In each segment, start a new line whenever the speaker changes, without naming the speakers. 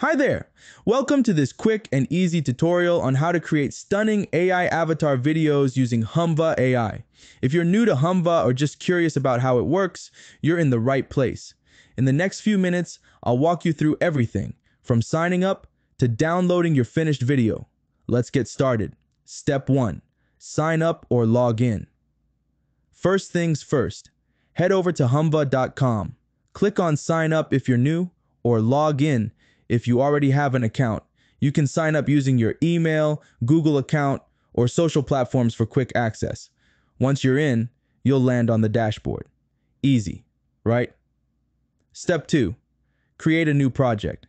Hi there! Welcome to this quick and easy tutorial on how to create stunning AI avatar videos using Humva AI. If you're new to Humva or just curious about how it works, you're in the right place. In the next few minutes, I'll walk you through everything, from signing up to downloading your finished video. Let's get started. Step 1. Sign up or log in. First things first, head over to humva.com. Click on sign up if you're new or log in if you already have an account. You can sign up using your email, Google account, or social platforms for quick access. Once you're in, you'll land on the dashboard. Easy, right? Step 2. Create a new project.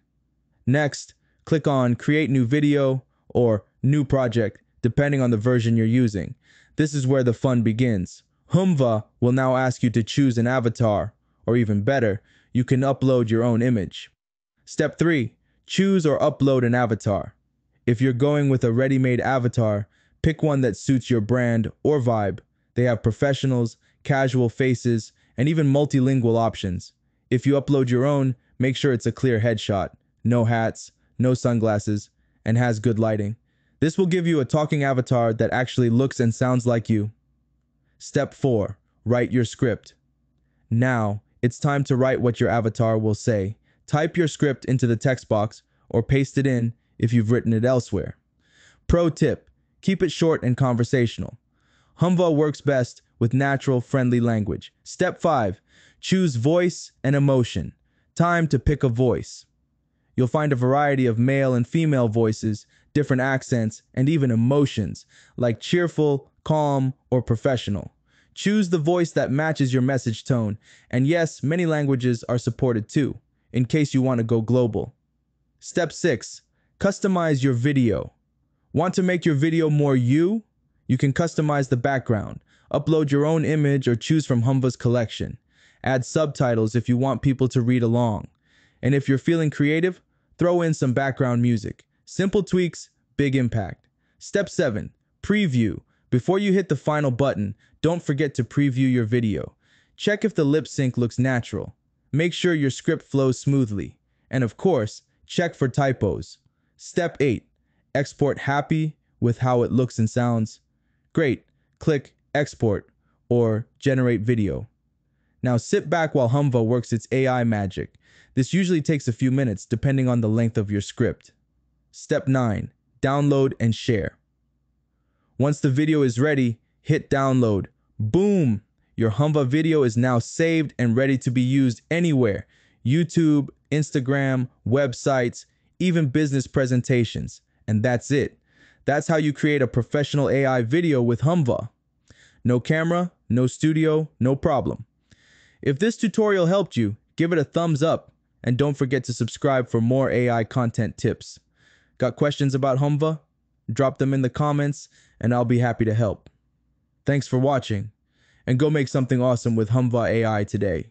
Next, click on Create New Video or New Project, depending on the version you're using. This is where the fun begins. Humva will now ask you to choose an avatar, or even better, you can upload your own image. Step 3. Choose or upload an avatar. If you're going with a ready-made avatar, pick one that suits your brand or vibe. They have professionals, casual faces, and even multilingual options. If you upload your own, make sure it's a clear headshot, no hats, no sunglasses, and has good lighting. This will give you a talking avatar that actually looks and sounds like you. Step 4. Write your script. Now, it's time to write what your avatar will say. Type your script into the text box or paste it in if you've written it elsewhere. Pro tip, keep it short and conversational. Humva works best with natural, friendly language. Step 5. Choose voice and emotion. Time to pick a voice. You'll find a variety of male and female voices, different accents, and even emotions, like cheerful, calm, or professional. Choose the voice that matches your message tone, and yes, many languages are supported too in case you want to go global. Step 6. Customize your video. Want to make your video more you? You can customize the background, upload your own image or choose from Humva's collection. Add subtitles if you want people to read along. And if you're feeling creative, throw in some background music. Simple tweaks, big impact. Step 7. Preview. Before you hit the final button, don't forget to preview your video. Check if the lip sync looks natural. Make sure your script flows smoothly. And of course, check for typos. Step 8. Export happy with how it looks and sounds. Great. Click Export or Generate Video. Now sit back while Humva works its AI magic. This usually takes a few minutes depending on the length of your script. Step 9. Download and share. Once the video is ready, hit download. Boom! Your Humva video is now saved and ready to be used anywhere YouTube, Instagram, websites, even business presentations. And that's it. That's how you create a professional AI video with Humva. No camera, no studio, no problem. If this tutorial helped you, give it a thumbs up and don't forget to subscribe for more AI content tips. Got questions about Humva? Drop them in the comments and I'll be happy to help. Thanks for watching and go make something awesome with Humva AI today.